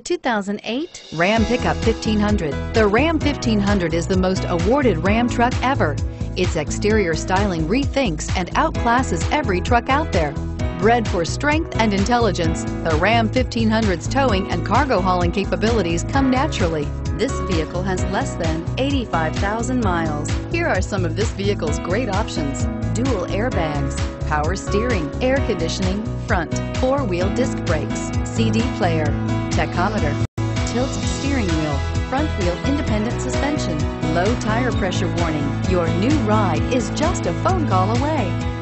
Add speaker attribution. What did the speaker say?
Speaker 1: The 2008 Ram Pickup 1500. The Ram 1500 is the most awarded Ram truck ever. Its exterior styling rethinks and outclasses every truck out there. Bred for strength and intelligence, the Ram 1500's towing and cargo hauling capabilities come naturally. This vehicle has less than 85,000 miles. Here are some of this vehicle's great options. Dual airbags, power steering, air conditioning, front, four-wheel disc brakes, CD player, tachometer, tilt steering wheel, front wheel independent suspension, low tire pressure warning. Your new ride is just a phone call away.